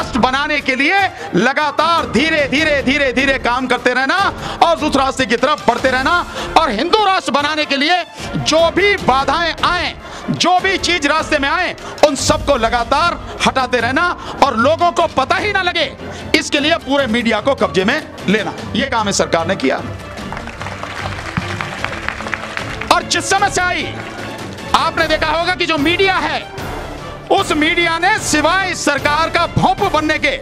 राष्ट्र बनाने के लिए लगातार धीरे धीरे धीरे धीरे काम करते रहना और उस रास्ते की तरफ़ बढ़ते रहना और हिंदू राष्ट्र बनाने के लिए जो भी बाधाएँ आए, जो भी चीज़ रास्ते में आए, उन सबको लगातार हटाते रहना और लोगों को पता ही ना लगे इसके लिए पूरे मीडिया को कब्जे में लेना। यह काम है सरकार ने किया। और जिस समस्या आई, आपने देखा होगा कि जो मीडिया है मीडिया ने सिवाय सरकार का भोंप बनने के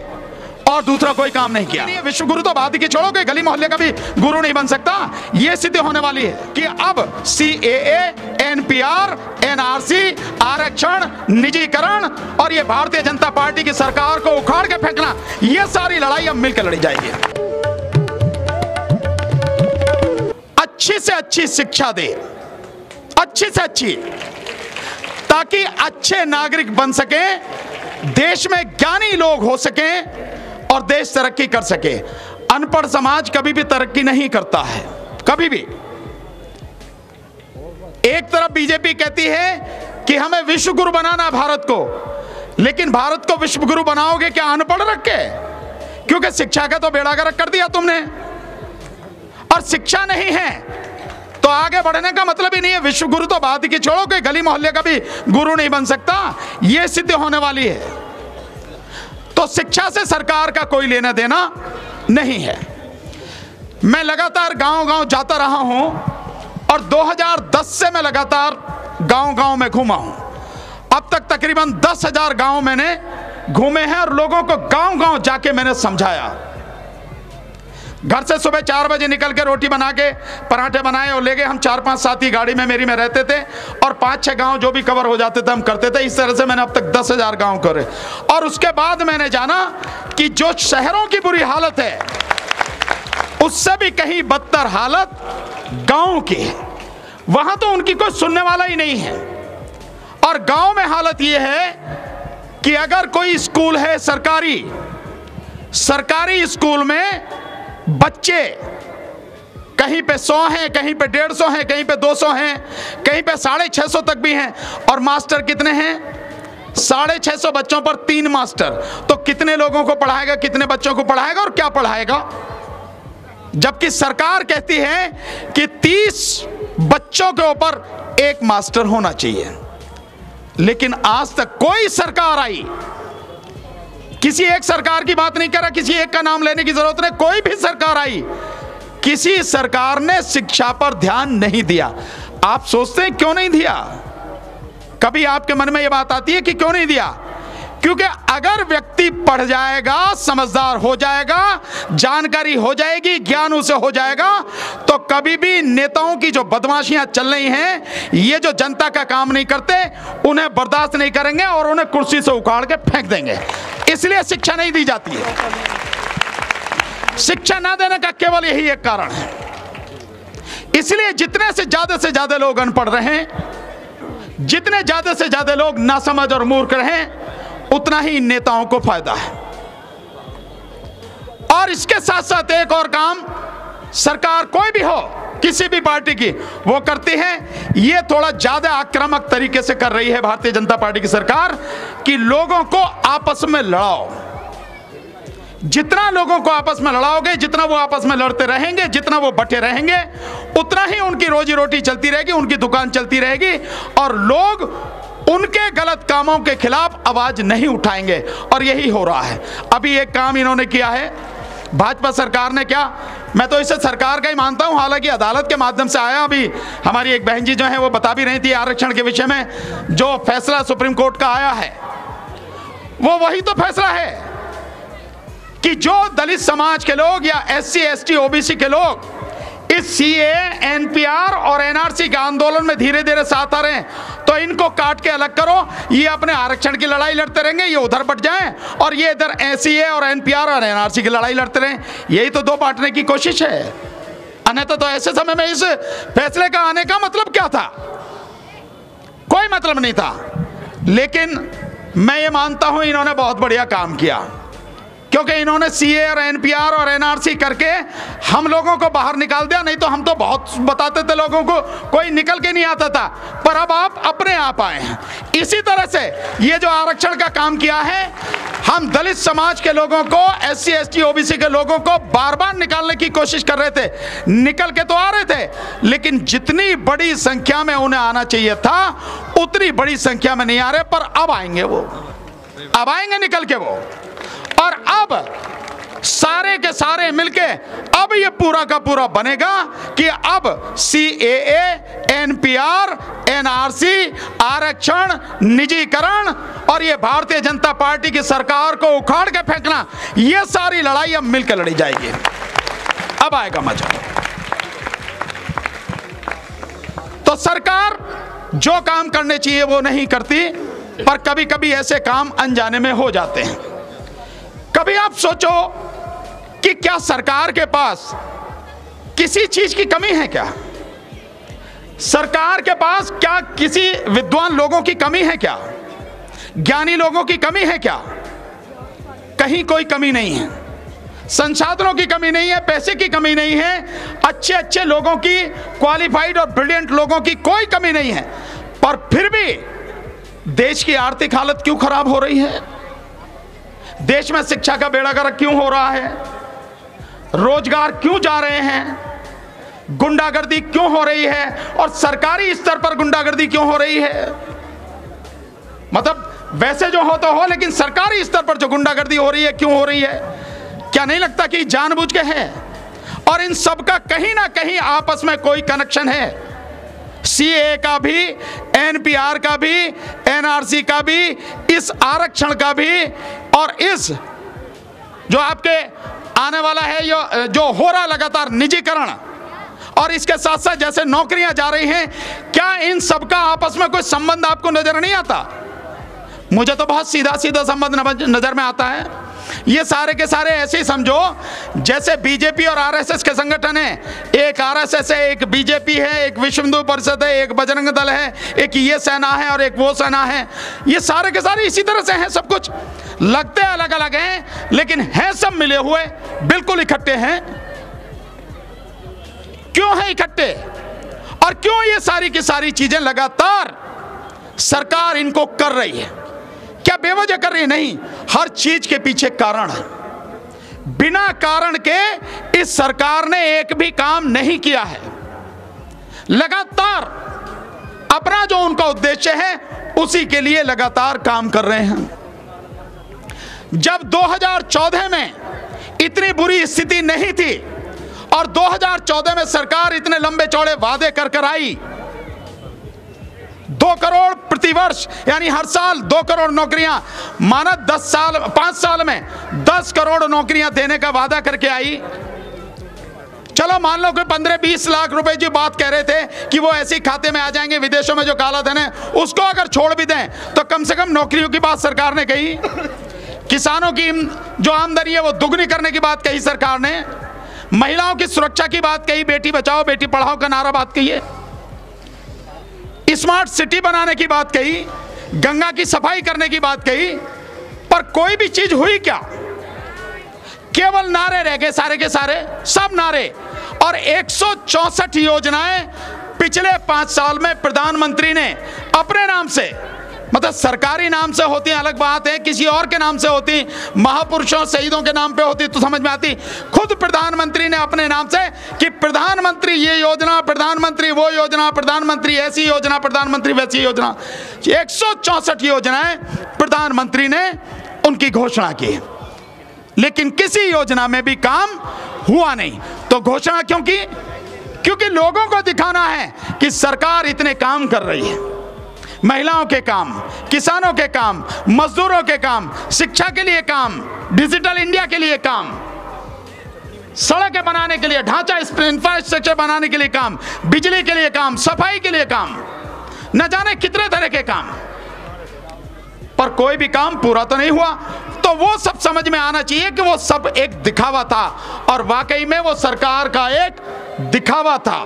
और दूसरा कोई काम नहीं किया। विश्व गुरु तो बात की छोड़ो गली मोहल्ले का भी गुरु नहीं बन सकता। ये स्थिति होने वाली है कि अब सी ए एनपीआर एनआरसी आरक्षण, निजीकरण और ये भारतीय जनता पार्टी की सरकार को उखाड़ के फेंकना, ये सारी लड़ाई अब मिलकर लड़ी जाएगी। अच्छी से अच्छी शिक्षा दे, अच्छी से अच्छी ताकि अच्छे नागरिक बन सके, देश में ज्ञानी लोग हो सके और देश तरक्की कर सके। अनपढ़ समाज कभी भी तरक्की नहीं करता है, कभी भी। एक तरफ़ बीजेपी कहती है कि हमें विश्व गुरु बनाना भारत को, लेकिन भारत को विश्व गुरु बनाओगे क्या अनपढ़ रख के? क्योंकि शिक्षा का तो बेड़ा गर्क कर दिया तुमने। और शिक्षा नहीं है आगे बढ़ने का मतलब ही नहीं है। विश्व गुरु तो बात की छोड़ो कि गली मोहल्ले का भी गुरु नहीं बन सकता। यह सिद्ध होने वाली है। तो शिक्षा से सरकार का कोई लेना देना नहीं है। मैं लगातार गाँव गाँव जाता रहा हूँ और 2010 से मैं लगातार गाँव गाँव में घूमा हूँ। अब तक तकरीबन दस हज़ार गाँव मैंने घूमे हैं और लोगों को गाँव गाँव जाके मैंने समझाया। घर से सुबह चार बजे निकल के रोटी बना के पराठे बनाए और ले गए। हम चार पाँच साथी गाड़ी में, मेरी में रहते थे और पाँच छह गाँव जो भी कवर हो जाते थे, हम करते थे। इस तरह से मैंने अब तक दस हज़ार गाँव करे। और उसके बाद मैंने जाना कि जो शहरों की बुरी हालत है, उससे भी कहीं बदतर हालत गाँव की है। वहाँ तो उनकी कोई सुनने वाला ही नहीं है। और गाँव में हालत यह है कि अगर कोई स्कूल है सरकारी सरकारी स्कूल में बच्चे, कहीं पे सौ हैं, कहीं पे डेढ़ सौ हैं, कहीं पे दो सौ हैं, कहीं पे साढ़े छः सौ तक भी हैं। और मास्टर कितने हैं? साढ़े छः सौ बच्चों पर तीन मास्टर। तो कितने लोगों को पढ़ाएगा, कितने बच्चों को पढ़ाएगा और क्या पढ़ाएगा? जबकि सरकार कहती है कि तीस बच्चों के ऊपर एक मास्टर होना चाहिए। लेकिन आज तक कोई सरकार आई किसी एक सरकार की बात नहीं कर रहा, किसी एक का नाम लेने की ज़रूरत नहीं, कोई भी सरकार आई। किसी सरकार ने शिक्षा पर ध्यान नहीं दिया। आप सोचते हैं क्यों नहीं दिया? कभी आपके मन में यह बात आती है कि क्यों नहीं दिया? क्योंकि अगर व्यक्ति पढ़ जाएगा, समझदार हो जाएगा, जानकारी हो जाएगी, ज्ञान उसे हो जाएगा तो कभी भी नेताओं की जो बदमाशियाँ चल रही हैं, ये जो जनता का काम नहीं करते, उन्हें बर्दाश्त नहीं करेंगे और उन्हें कुर्सी से उखाड़ के फेंक देंगे। इसलिए शिक्षा नहीं दी जाती है। शिक्षा ना देने का केवल यही एक कारण है। इसलिए जितने से ज़्यादा से ज़्यादा लोग अनपढ़ रहे जितने ज़्यादा से ज़्यादा लोग नासमझ और मूर्ख रहे उतना ही नेताओं को फ़ायदा है। और इसके साथ साथ एक और काम सरकार कोई भी हो, किसी भी पार्टी की, वो करती है। ये थोड़ा ज़्यादा आक्रामक तरीके से कर रही है भारतीय जनता पार्टी की सरकार कि लोगों को आपस में लड़ाओ। जितना लोगों को आपस में लड़ाओगे, जितना वो आपस में लड़ते रहेंगे, जितना वो बटे रहेंगे, उतना ही उनकी रोजी रोटी चलती रहेगी, उनकी दुकान चलती रहेगी और लोग उनके गलत कामों के खिलाफ आवाज़ नहीं उठाएँगे और यही हो रहा है। अभी एक काम इन्होंने किया है, भाजपा सरकार ने क्या मैं तो इसे सरकार का ही मानता हूँ, हालाँकि अदालत के माध्यम से आया अभी हमारी एक बहन जी जो है, वो बता भी रही थी आरक्षण के विषय में, जो फैसला सुप्रीम कोर्ट का आया है, वो वही तो फैसला है कि जो दलित समाज के लोग या S C S T OBC के लोग इस सी एनपीआर और एनआरसी के आंदोलन में धीरे धीरे साथ आ रहे हैं। तो इनको काट के अलग करो। ये अपने आरक्षण की लड़ाई लड़ते रहेंगे, ये उधर बट जाएँ और ये इधर एसीए और एनपीआर और एनआरसी की लड़ाई लड़ते रहें। यही तो दो बांटने की कोशिश है। अन्यथा तो ऐसे समय में इस फैसले का आने का मतलब क्या था? कोई मतलब नहीं था। लेकिन मैं ये मानता हूँ इन्होंने बहुत बढ़िया काम किया। क्योंकि इन्होंने सीए और एनपीआर और एनआरसी करके हम लोगों को बाहर निकाल दिया, नहीं तो हम तो बहुत बताते थे लोगों को, कोई निकल के नहीं आता था। पर अब आप अपने आप आए हैं। इसी तरह से ये जो आरक्षण का काम किया है, हम दलित समाज के लोगों को S C S T OBC के लोगों को बार बार निकालने की कोशिश कर रहे थे। निकल के तो आ रहे थे, लेकिन जितनी बड़ी संख्या में उन्हें आना चाहिए था, उतनी बड़ी संख्या में नहीं आ रहे, पर अब आएँगे वो। अब आएँगे निकल के वो। और अब सारे के सारे मिलके अब ये पूरा का पूरा बनेगा कि अब C A N P R N R C आरक्षण, निजीकरण और ये भारतीय जनता पार्टी की सरकार को उखाड़ के फेंकना, ये सारी लड़ाई अब मिलकर लड़ी जाएगी। अब आएगा मज़ा। तो सरकार जो काम करने चाहिए वो नहीं करती, पर कभी कभी ऐसे काम अनजाने में हो जाते हैं। कभी आप सोचो कि क्या सरकार के पास किसी चीज़ की कमी है क्या? सरकार के पास क्या किसी विद्वान लोगों की कमी है क्या? ज्ञानी लोगों की कमी है क्या? कहीं कोई कमी नहीं है। संसाधनों की कमी नहीं है, पैसे की कमी नहीं है अच्छे अच्छे लोगों की क्वालिफाइड और ब्रिलियंट लोगों की कोई कमी नहीं है। पर फिर भी देश की आर्थिक हालत क्यों खराब हो रही है? देश में शिक्षा का बेड़ा गर्क क्यों हो रहा है? रोज़गार क्यों जा रहे हैं? गुंडागर्दी क्यों हो रही है? और सरकारी स्तर पर गुंडागर्दी क्यों हो रही है? मतलब वैसे जो हो तो हो, लेकिन सरकारी स्तर पर जो गुंडागर्दी हो रही है, क्यों हो रही है? क्या नहीं लगता कि जानबूझ के है? और इन सब का कहीं ना कहीं आपस में कोई कनेक्शन है? सीए का भी एनपीआर का भी एनआरसी का भी, इस आरक्षण का भी और इस जो आपके आने वाला है यो, जो हो रहा लगातार निजीकरण और इसके साथ साथ जैसे नौकरियाँ जा रही हैं क्या इन सबका आपस में कोई संबंध आपको नज़र नहीं आता? मुझे तो बहुत सीधा सीधा संबंध नज़र में आता है। ये सारे के सारे ऐसे ही समझो, जैसे बीजेपी और आरएसएस के संगठन है। एक आरएसएस है, एक बीजेपी है, एक विश्व हिंदू परिषद है, एक बजरंग दल है, एक ये सेना है और एक वो सेना है। ये सारे के सारे इसी तरह से हैं सब कुछ। लगते अलग अलग हैं, लेकिन हैं सब मिले हुए, बिल्कुल इकट्ठे हैं। क्यों है इकट्ठे? और क्यों ये सारी की सारी चीज़ें लगातार सरकार इनको कर रही है? क्या बेवजह कर रही नहीं, हर चीज़ के पीछे कारण है। बिना कारण के इस सरकार ने एक भी काम नहीं किया है। लगातार अपना जो उनका उद्देश्य है, उसी के लिए लगातार काम कर रहे हैं। जब 2014 में इतनी बुरी स्थिति नहीं थी और 2014 में सरकार इतने लंबे चौड़े वादे कर कर आई, दो करोड़ प्रतिवर्ष यानी हर साल दो करोड़ नौकरियाँ। माना दस साल, पाँच साल में दस करोड़ नौकरियाँ देने का वादा करके आई। चलो मान लो कि पंद्रह बीस लाख रुपए जो बात कह रहे थे कि वो ऐसे खाते में आ जाएँगे, विदेशों में जो काला धन है, उसको अगर छोड़ भी दें तो कम से कम नौकरियों की बात सरकार ने कही। किसानों की जो आमदनी है, वो दुगनी करने की बात कही सरकार ने। महिलाओं की सुरक्षा की बात कही, बेटी बचाओ, बेटी पढ़ाओ का नारा बात कही है। स्मार्ट सिटी बनाने की बात कही, गंगा की सफ़ाई करने की बात कही, पर कोई भी चीज़ हुई क्या? केवल नारे रह गए सारे के सारे, सब नारे। और एक योजनाएँ पिछले पाँच साल में प्रधानमंत्री ने अपने नाम से मतलब सरकारी नाम से होती अलग बात है, किसी और के नाम से होती महापुरुषों शहीदों के नाम पे होती तो समझ में आती खुद प्रधानमंत्री ने अपने नाम से कि प्रधानमंत्री ये योजना, प्रधानमंत्री वो योजना, प्रधानमंत्री ऐसी योजना, प्रधानमंत्री वैसी योजना। एक योजनाएँ प्रधानमंत्री ने उनकी घोषणा की लेकिन किसी योजना में भी काम हुआ नहीं। तो घोषणा क्यों की? क्योंकि लोगों को दिखाना है कि सरकार इतने काम कर रही है। महिलाओं के काम, किसानों के काम, मजदूरों के काम, शिक्षा के लिए काम, डिजिटल इंडिया के लिए काम, सड़कें बनाने के लिए, ढांचा इंफ्रास्ट्रक्चर बनाने के लिए काम, बिजली के लिए काम, सफ़ाई के लिए काम, न जाने कितने तरह के काम। पर कोई भी काम पूरा तो नहीं हुआ। तो वो सब समझ में आना चाहिए कि वो सब एक दिखावा था और वाकई में वो सरकार का एक दिखावा था।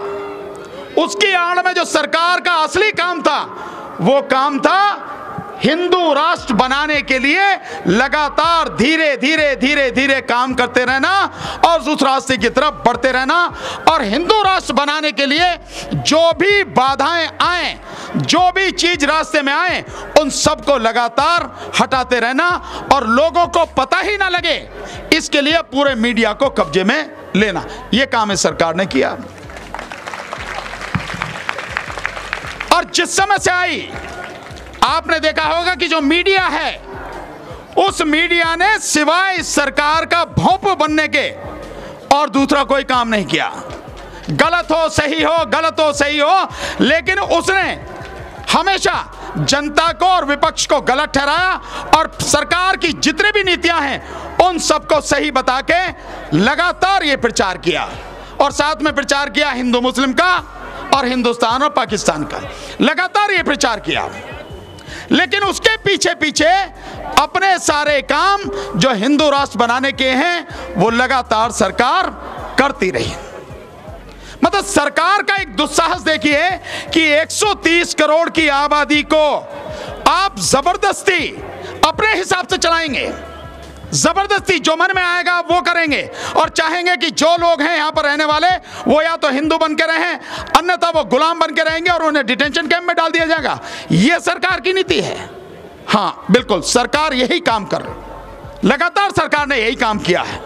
उसकी आड़ में जो सरकार का असली काम था वो काम था हिंदू राष्ट्र बनाने के लिए लगातार धीरे धीरे धीरे धीरे काम करते रहना और उस रास्ते की तरफ़ बढ़ते रहना। और हिंदू राष्ट्र बनाने के लिए जो भी बाधाएँ आए, जो भी चीज़ रास्ते में आए, उन सबको लगातार हटाते रहना और लोगों को पता ही ना लगे। इसके लिए पूरे मीडिया को कब्जे में लेना। यह काम है सरकार ने किया। और जिस समय से आई, आपने देखा होगा कि जो मीडिया है, उस मीडिया ने सिवाय सरकार का भोंप बनने के और दूसरा कोई काम नहीं किया। गलत हो, सही हो, गलत हो, सही हो, लेकिन उसने हमेशा जनता को और विपक्ष को गलत ठहराया और सरकार की जितनी भी नीतियाँ हैं, उन सबको सही बता के लगातार ये प्रचार किया। और साथ में प्रचार किया हिंदू मुस्लिम का और हिंदुस्तान और पाकिस्तान का। लगातार ये प्रचार किया। लेकिन उसके पीछे पीछे अपने सारे काम जो हिंदू राष्ट्र बनाने के हैं, वो लगातार सरकार करती रही। मतलब सरकार का एक दुस्साहस देखिए कि 130 करोड़ की आबादी को आप ज़बरदस्ती अपने हिसाब से चलाएँगे। ज़बरदस्ती जो मन में आएगा, वो करेंगे। और चाहेंगे कि जो लोग हैं यहाँ पर रहने वाले, वो या तो हिंदू बन के रहें, अन्यथा वो गुलाम बन के रहेंगे और उन्हें डिटेंशन कैंप में डाल दिया जाएगा। ये सरकार की नीति है। हाँ बिल्कुल, सरकार यही काम कर लगातार सरकार ने यही काम किया है।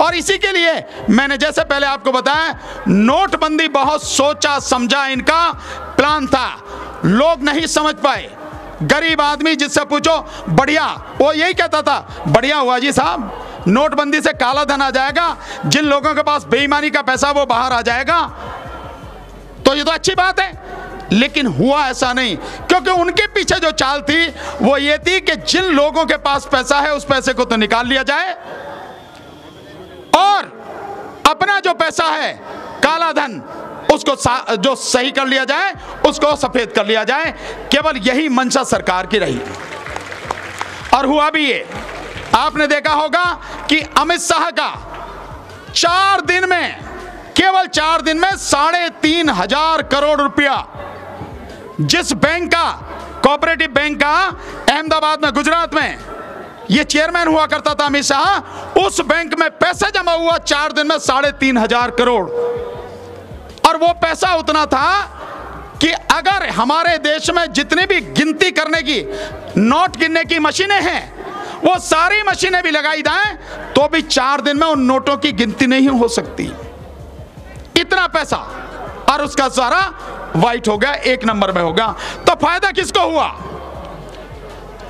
और इसी के लिए मैंने जैसे पहले आपको बताया, नोटबंदी बहुत सोचा, समझा इनका, प्लान था। लोग नहीं समझ पाए। गरीब आदमी जिससे पूछो, बढ़िया। वो यही कहता था, बढ़िया हुआ जी साहब, नोटबंदी से काला धन आ जाएगा, जिन लोगों के पास बेईमानी का पैसा वो बाहर आ जाएगा। तो ये तो अच्छी बात है, लेकिन हुआ ऐसा नहीं, क्योंकि उनके पीछे जो चाल थी, वो ये थी कि जिन लोगों के पास पैसा है, उस पैसे को तो निकाल लिया जाए। और अपना जो पैसा है, काला धन उसको जो सही कर लिया जाए, उसको सफ़ेद कर लिया जाए, केवल यही मंशा सरकार की रही। और हुआ भी ये, आपने देखा होगा कि अमित शाह का चार दिन में, केवल चार दिन में साढ़े तीन हज़ार करोड़ रुपया, जिस बैंक का, कोऑपरेटिव बैंक का, अहमदाबाद में, गुजरात में, ये चेयरमैन हुआ करता था अमित शाह, उस बैंक में पैसा जमा हुआ, चार दिन में साढ़े तीन हज़ार करोड़। और वो पैसा उतना था कि अगर हमारे देश में जितनी भी गिनती करने की, नोट गिनने की मशीनें हैं, वो सारी मशीनें भी लगाई जाए तो भी चार दिन में उन नोटों की गिनती नहीं हो सकती। इतना पैसा और उसका सारा व्हाइट हो गया, एक नंबर में होगा तो फ़ायदा किसको हुआ?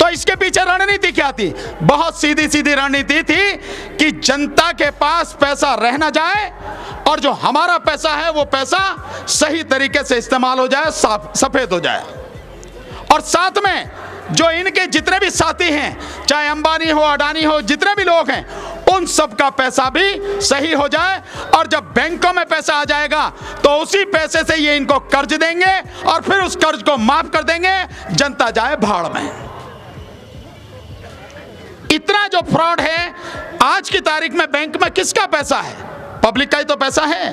तो इसके पीछे रणनीति क्या थी? बहुत सीधी सीधी रणनीति थी कि जनता के पास पैसा रहना जाए और जो हमारा पैसा है, वो पैसा सही तरीके से इस्तेमाल हो जाए सफ़ेद हो जाए। और साथ में जो इनके जितने भी साथी हैं, चाहे अंबानी हो, अडानी हो, जितने भी लोग हैं, उन सब का पैसा भी सही हो जाए और जब बैंकों में पैसा आ जाएगा तो उसी पैसे से ये इनको कर्ज देंगे और फिर उस कर्ज को माफ़ कर देंगे, जनता जाए भाड़ में। इतना जो फ्रॉड है, आज की तारीख में बैंक में किसका पैसा है? पब्लिक का ही तो पैसा है।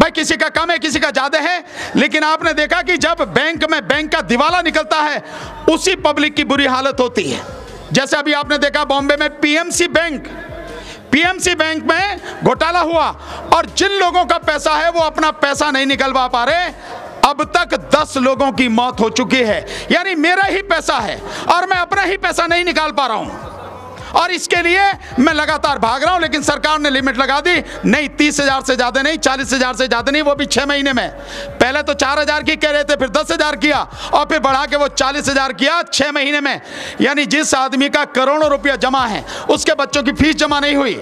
भाई, किसी का कम है, किसी का ज़्यादा है, लेकिन आपने देखा कि जब बैंक में बैंक का दिवाला निकलता है, उसी पब्लिक की बुरी हालत होती है। जैसे अभी आपने देखा बॉम्बे में पीएमसी बैंक पीएमसी बैंक में घोटाला हुआ, और जिन लोगों का पैसा है, वो अपना पैसा नहीं निकलवा पा रहे अब तक 10 लोगों की मौत हो चुकी है। यानी मेरा ही पैसा है और मैं अपना ही पैसा नहीं निकाल पा रहा हूँ। और इसके लिए मैं लगातार भाग रहा हूँ, लेकिन सरकार ने लिमिट लगा दी। नहीं, तीस हज़ार से ज़्यादा नहीं, चालीस हज़ार से ज़्यादा नहीं, वो भी छह महीने में। पहले तो चार हज़ार की कह रहे थे, फिर दस हज़ार किया, और फिर बढ़ा के वो चालीस हज़ार किया छह महीने में। यानी जिस आदमी का करोड़ों रुपया जमा है, उसके बच्चों की फ़ीस जमा नहीं हुई।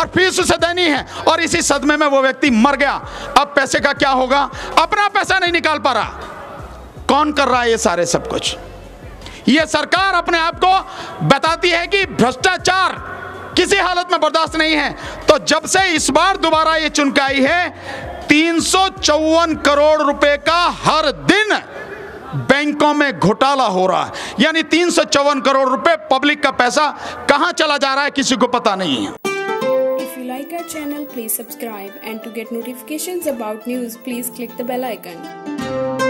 और फ़ीस उसे देनी है। और इसी सदमे में वो व्यक्ति मर गया। अब पैसे का क्या होगा? अपना पैसा नहीं निकाल पा रहा। कौन कर रहा है ये सारे सब कुछ? ये सरकार अपने आप को बताती है कि भ्रष्टाचार किसी हालत में बर्दाश्त नहीं है। तो जब से इस बार दोबारा ये चुनकाई है, तीन सौ चौवन करोड़ रुपए का हर दिन बैंकों में घोटाला हो रहा है। यानी तीन सौ चौवन करोड़ रुपए पब्लिक का पैसा कहाँ चला जा रहा है, किसी को पता नहीं है। Channel, please subscribe and to get notifications about news, please click the bell icon.